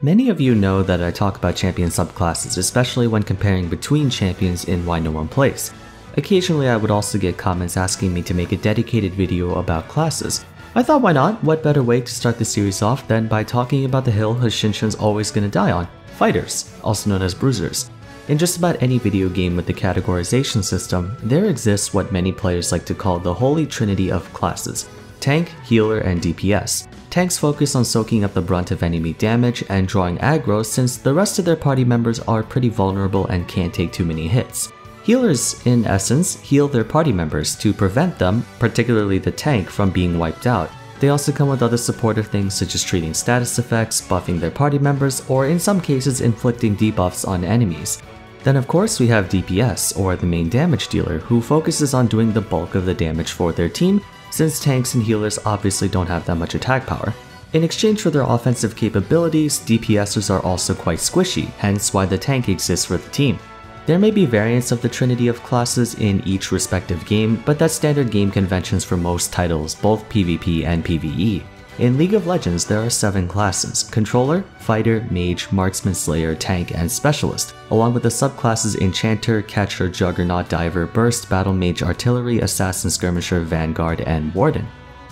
Many of you know that I talk about champion subclasses, especially when comparing between champions in Why No One Plays. Occasionally I would also get comments asking me to make a dedicated video about classes. I thought why not? What better way to start the series off than by talking about the hill Hashinshin's always gonna die on, fighters, also known as bruisers. In just about any video game with the categorization system, there exists what many players like to call the holy trinity of classes, tank, healer, and DPS. Tanks focus on soaking up the brunt of enemy damage and drawing aggro since the rest of their party members are pretty vulnerable and can't take too many hits. Healers, in essence, heal their party members to prevent them, particularly the tank, from being wiped out. They also come with other supportive things such as treating status effects, buffing their party members, or in some cases inflicting debuffs on enemies. Then of course we have DPS, or the main damage dealer, who focuses on doing the bulk of the damage for their team since tanks and healers obviously don't have that much attack power. In exchange for their offensive capabilities, DPSers are also quite squishy, hence why the tank exists for the team. There may be variants of the trinity of classes in each respective game, but that's standard game conventions for most titles, both PvP and PvE. In League of Legends, there are 7 classes Controller, Fighter, Mage, Marksman, Slayer, Tank, and Specialist, along with the subclasses Enchanter, Catcher, Juggernaut, Diver, Burst, Battle Mage, Artillery, Assassin, Skirmisher, Vanguard, and Warden.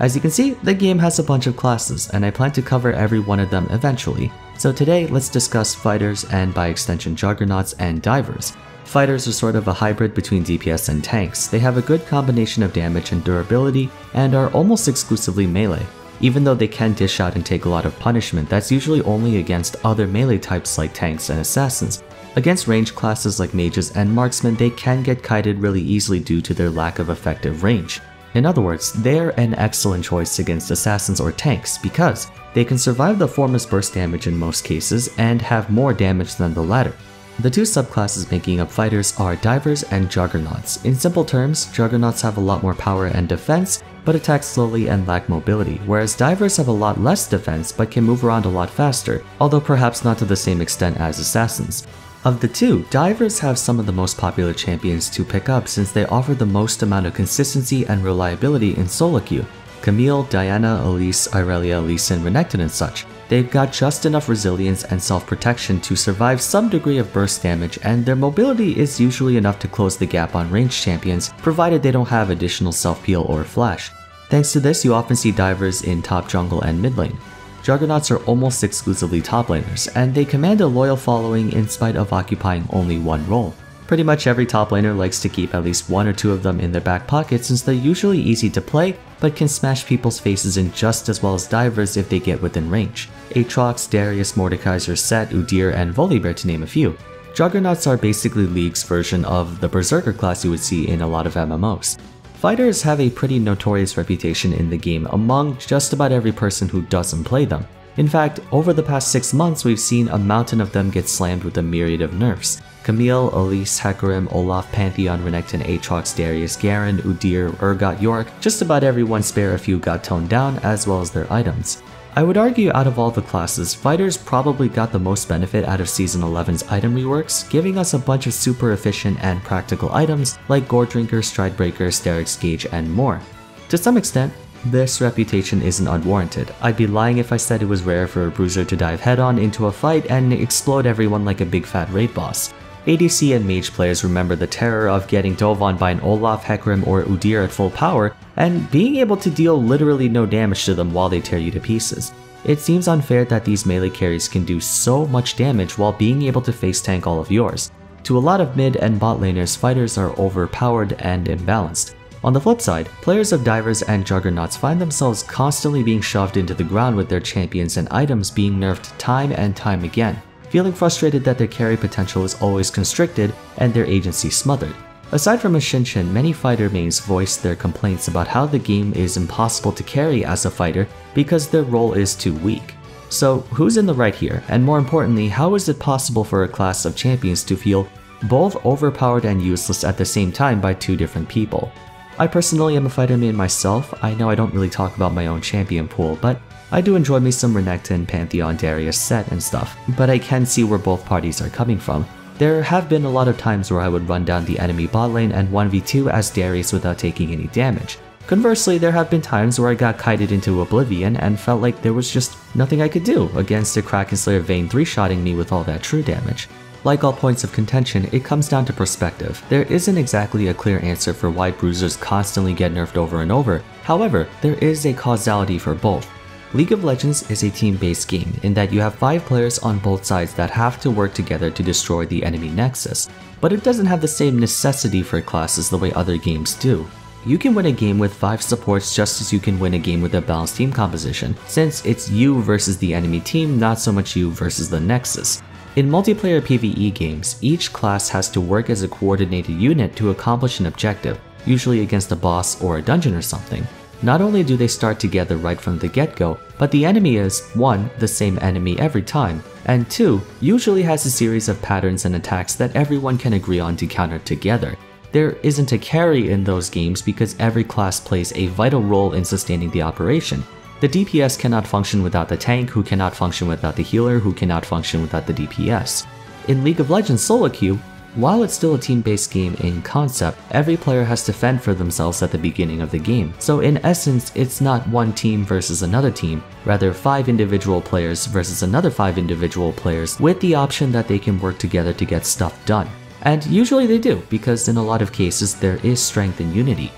As you can see, the game has a bunch of classes, and I plan to cover every one of them eventually. So today, let's discuss Fighters and by extension Juggernauts and Divers. Fighters are sort of a hybrid between DPS and tanks. They have a good combination of damage and durability, and are almost exclusively melee. Even though they can dish out and take a lot of punishment, that's usually only against other melee types like tanks and assassins. Against range classes like mages and marksmen, they can get kited really easily due to their lack of effective range. In other words, they're an excellent choice against assassins or tanks because they can survive the formless burst damage in most cases and have more damage than the latter. The two subclasses making up fighters are divers and juggernauts. In simple terms, juggernauts have a lot more power and defense, but attack slowly and lack mobility, whereas divers have a lot less defense but can move around a lot faster, although perhaps not to the same extent as assassins. Of the two, divers have some of the most popular champions to pick up since they offer the most amount of consistency and reliability in solo queue. Camille, Diana, Elise, Irelia, Lee Sin, Renekton and such. They've got just enough resilience and self-protection to survive some degree of burst damage and their mobility is usually enough to close the gap on ranged champions, provided they don't have additional self-peel or flash. Thanks to this, you often see divers in top jungle and mid lane. Juggernauts are almost exclusively top laners, and they command a loyal following in spite of occupying only one role. Pretty much every top laner likes to keep at least one or two of them in their back pocket since they're usually easy to play, but can smash people's faces in just as well as divers if they get within range. Aatrox, Darius, Mordekaiser, Sett, Udyr, and Volibear to name a few. Juggernauts are basically League's version of the Berserker class you would see in a lot of MMOs. Fighters have a pretty notorious reputation in the game among just about every person who doesn't play them. In fact, over the past 6 months we've seen a mountain of them get slammed with a myriad of nerfs. Camille, Elise, Hecarim, Olaf, Pantheon, Renekton, Aatrox, Darius, Garen, Udyr, Urgot, Yorick, just about everyone spare a few got toned down as well as their items. I would argue out of all the classes, fighters probably got the most benefit out of Season 11's item reworks, giving us a bunch of super efficient and practical items like Goredrinker, Stridebreaker, Sterak's Gauge, and more. To some extent, this reputation isn't unwarranted. I'd be lying if I said it was rare for a bruiser to dive head-on into a fight and explode everyone like a big fat raid boss. ADC and Mage players remember the terror of getting dove on by an Olaf, Hecarim, or Udyr at full power, and being able to deal literally no damage to them while they tear you to pieces. It seems unfair that these melee carries can do so much damage while being able to face tank all of yours. To a lot of mid and bot laners, fighters are overpowered and imbalanced. On the flip side, players of divers and juggernauts find themselves constantly being shoved into the ground with their champions and items being nerfed time and time again feeling frustrated that their carry potential is always constricted and their agency smothered. Aside from Hashinshin, many fighter mains voiced their complaints about how the game is impossible to carry as a fighter because their role is too weak. So who's in the right here, and more importantly, how is it possible for a class of champions to feel both overpowered and useless at the same time by two different people? I personally am a fighter main myself, I know I don't really talk about my own champion pool, but I do enjoy me some Renekton, Pantheon, Darius, Sett and stuff, but I can see where both parties are coming from. There have been a lot of times where I would run down the enemy bot lane and 1v2 as Darius without taking any damage. Conversely, there have been times where I got kited into oblivion and felt like there was just nothing I could do against a Kraken Slayer Vayne 3-shotting me with all that true damage. Like all points of contention, it comes down to perspective. There isn't exactly a clear answer for why bruisers constantly get nerfed over and over, however, there is a causality for both. League of Legends is a team-based game in that you have 5 players on both sides that have to work together to destroy the enemy nexus, but it doesn't have the same necessity for classes the way other games do. You can win a game with 5 supports just as you can win a game with a balanced team composition, since it's you versus the enemy team, not so much you versus the Nexus. In multiplayer PvE games, each class has to work as a coordinated unit to accomplish an objective, usually against a boss or a dungeon or something. Not only do they start together right from the get-go, but the enemy is 1. the same enemy every time, and 2. usually has a series of patterns and attacks that everyone can agree on to counter together, there isn't a carry in those games because every class plays a vital role in sustaining the operation. The DPS cannot function without the tank, who cannot function without the healer, who cannot function without the DPS. In League of Legends solo queue, while it's still a team-based game in concept, every player has to fend for themselves at the beginning of the game. So in essence, it's not one team versus another team, rather 5 individual players versus another 5 individual players with the option that they can work together to get stuff done. And usually they do, because in a lot of cases there is strength in unity.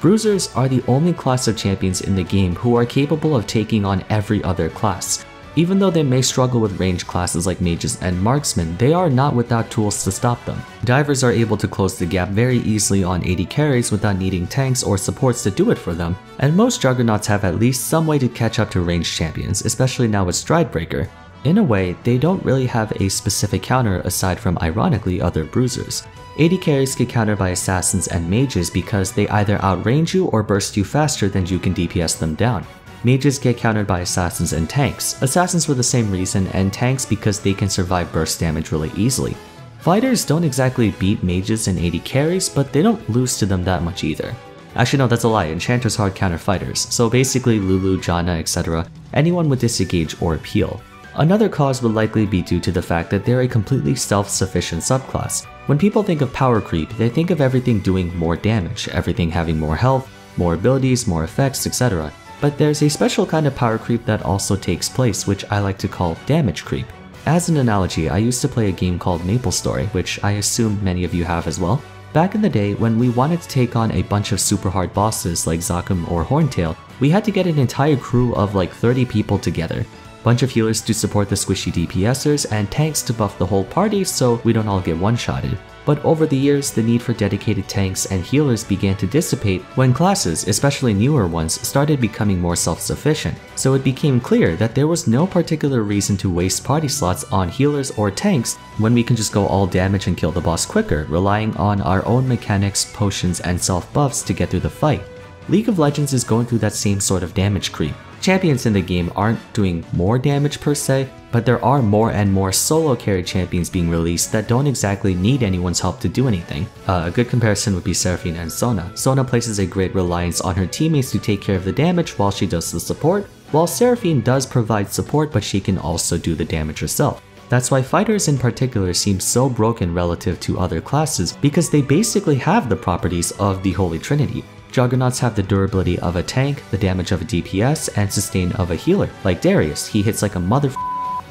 Bruisers are the only class of champions in the game who are capable of taking on every other class. Even though they may struggle with range classes like mages and marksmen, they are not without tools to stop them. Divers are able to close the gap very easily on AD carries without needing tanks or supports to do it for them, and most juggernauts have at least some way to catch up to ranged champions, especially now with Stridebreaker. In a way, they don't really have a specific counter aside from ironically other bruisers. AD carries get countered by assassins and mages because they either outrange you or burst you faster than you can DPS them down. Mages get countered by assassins and tanks, assassins for the same reason and tanks because they can survive burst damage really easily. Fighters don't exactly beat mages and AD carries, but they don't lose to them that much either. Actually no, that's a lie, enchanters hard counter fighters, so basically Lulu, Janna, etc., anyone with disengage or appeal. Another cause would likely be due to the fact that they're a completely self-sufficient subclass. When people think of power creep, they think of everything doing more damage, everything having more health, more abilities, more effects, etc. But there's a special kind of power creep that also takes place, which I like to call damage creep. As an analogy, I used to play a game called MapleStory, which I assume many of you have as well. Back in the day, when we wanted to take on a bunch of super hard bosses like Zakum or Horntail, we had to get an entire crew of like 30 people together bunch of healers to support the squishy DPSers, and tanks to buff the whole party so we don't all get one-shotted. But over the years, the need for dedicated tanks and healers began to dissipate when classes, especially newer ones, started becoming more self-sufficient, so it became clear that there was no particular reason to waste party slots on healers or tanks when we can just go all damage and kill the boss quicker, relying on our own mechanics, potions, and self-buffs to get through the fight. League of Legends is going through that same sort of damage creep, Champions in the game aren't doing more damage per se, but there are more and more solo carry champions being released that don't exactly need anyone's help to do anything. Uh, a good comparison would be Seraphine and Sona. Sona places a great reliance on her teammates to take care of the damage while she does the support, while Seraphine does provide support but she can also do the damage herself. That's why fighters in particular seem so broken relative to other classes because they basically have the properties of the Holy Trinity. Juggernauts have the durability of a tank, the damage of a DPS, and sustain of a healer. Like Darius, he hits like a mother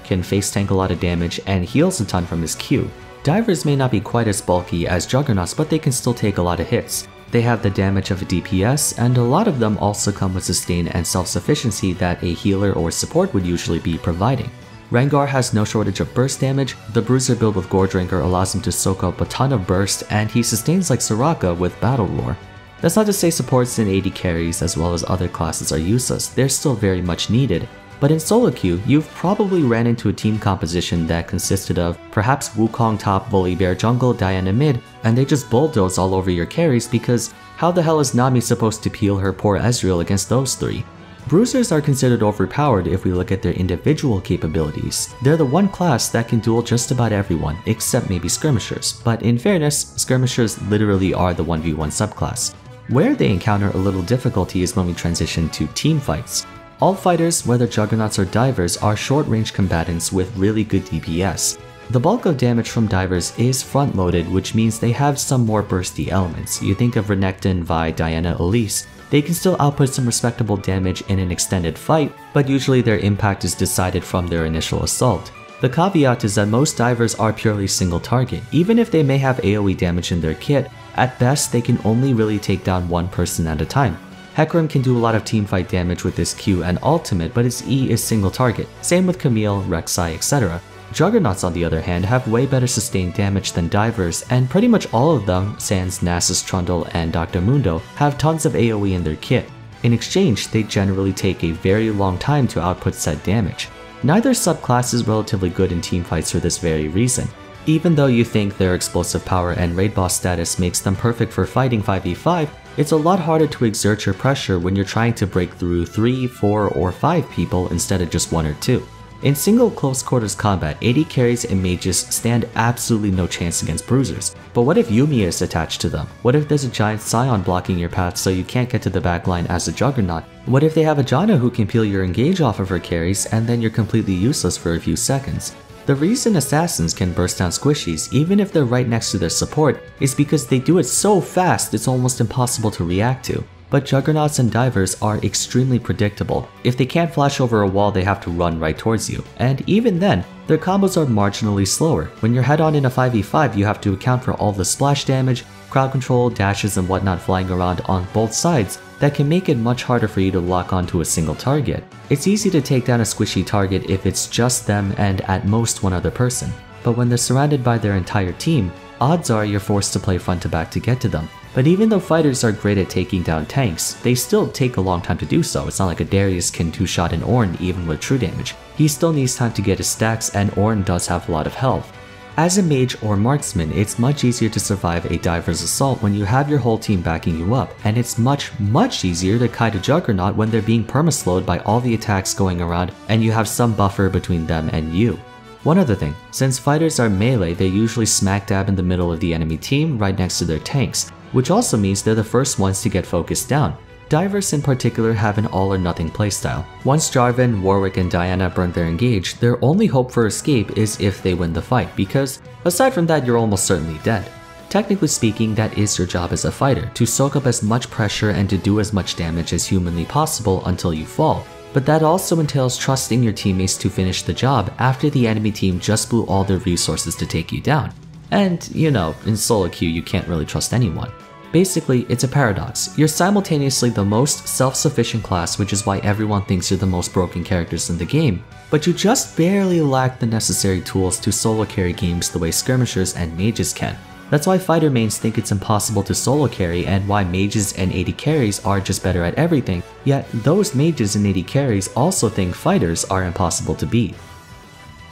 can face tank a lot of damage and heals a ton from his Q. Divers may not be quite as bulky as Juggernauts, but they can still take a lot of hits. They have the damage of a DPS, and a lot of them also come with sustain and self-sufficiency that a healer or support would usually be providing. Rengar has no shortage of burst damage, the Bruiser build with Goredrinker allows him to soak up a ton of burst, and he sustains like Soraka with Battle Roar. That's not to say supports and AD carries as well as other classes are useless, they're still very much needed. But in solo queue, you've probably ran into a team composition that consisted of perhaps Wukong top, Volibear jungle, Diana mid, and they just bulldoze all over your carries because how the hell is Nami supposed to peel her poor Ezreal against those three? Bruisers are considered overpowered if we look at their individual capabilities. They're the one class that can duel just about everyone, except maybe skirmishers, but in fairness, skirmishers literally are the 1v1 subclass. Where they encounter a little difficulty is when we transition to team fights. All fighters, whether juggernauts or divers, are short-range combatants with really good DPS. The bulk of damage from divers is front-loaded, which means they have some more bursty elements. You think of Renekton, Vi, Diana, Elise, they can still output some respectable damage in an extended fight, but usually their impact is decided from their initial assault. The caveat is that most divers are purely single target. Even if they may have AoE damage in their kit, at best they can only really take down one person at a time. Hecarim can do a lot of teamfight damage with his Q and ultimate, but his E is single target. Same with Camille, Rek'Sai, etc. Juggernauts on the other hand have way better sustained damage than divers, and pretty much all of them, sans Nasus Trundle and Dr. Mundo, have tons of AoE in their kit. In exchange, they generally take a very long time to output said damage. Neither subclass is relatively good in teamfights for this very reason. Even though you think their explosive power and raid boss status makes them perfect for fighting 5v5, it's a lot harder to exert your pressure when you're trying to break through 3, 4, or 5 people instead of just 1 or 2. In single close quarters combat, AD carries and mages stand absolutely no chance against bruisers. But what if Yuumi is attached to them? What if there's a giant Sion blocking your path so you can't get to the backline as a Juggernaut? What if they have a Janna who can peel your engage off of her carries and then you're completely useless for a few seconds? The reason assassins can burst down squishies even if they're right next to their support is because they do it so fast it's almost impossible to react to. But juggernauts and divers are extremely predictable. If they can't flash over a wall, they have to run right towards you. And even then, their combos are marginally slower. When you're head on in a 5v5, you have to account for all the splash damage, crowd control, dashes, and whatnot flying around on both sides that can make it much harder for you to lock onto a single target. It's easy to take down a squishy target if it's just them and at most one other person, but when they're surrounded by their entire team, odds are you're forced to play front to back to get to them. But even though fighters are great at taking down tanks, they still take a long time to do so. It's not like a Darius can two-shot an Ornn even with true damage. He still needs time to get his stacks and Ornn does have a lot of health. As a mage or marksman, it's much easier to survive a diver's assault when you have your whole team backing you up, and it's much, much easier to kite a juggernaut when they're being permaslowed by all the attacks going around and you have some buffer between them and you. One other thing, since fighters are melee, they usually smack dab in the middle of the enemy team right next to their tanks, which also means they're the first ones to get focused down, Divers in particular have an all or nothing playstyle. Once Jarvan, Warwick, and Diana burn their engage, their only hope for escape is if they win the fight, because aside from that, you're almost certainly dead. Technically speaking, that is your job as a fighter, to soak up as much pressure and to do as much damage as humanly possible until you fall. But that also entails trusting your teammates to finish the job after the enemy team just blew all their resources to take you down. And, you know, in solo queue you can't really trust anyone. Basically, it's a paradox. You're simultaneously the most self-sufficient class, which is why everyone thinks you're the most broken characters in the game, but you just barely lack the necessary tools to solo carry games the way skirmishers and mages can. That's why fighter mains think it's impossible to solo carry and why mages and AD carries are just better at everything, yet those mages and AD carries also think fighters are impossible to beat.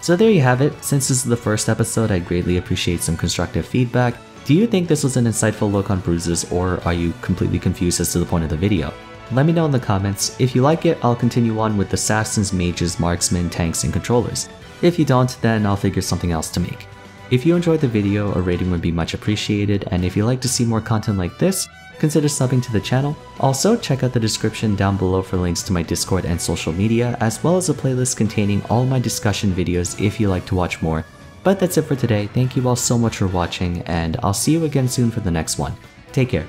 So there you have it, since this is the first episode I'd greatly appreciate some constructive feedback, do you think this was an insightful look on bruisers or are you completely confused as to the point of the video? Let me know in the comments. If you like it, I'll continue on with assassins, mages, marksmen, tanks, and controllers. If you don't, then I'll figure something else to make. If you enjoyed the video, a rating would be much appreciated, and if you'd like to see more content like this, consider subbing to the channel. Also, check out the description down below for links to my Discord and social media, as well as a playlist containing all my discussion videos if you like to watch more, but that's it for today. Thank you all so much for watching, and I'll see you again soon for the next one. Take care.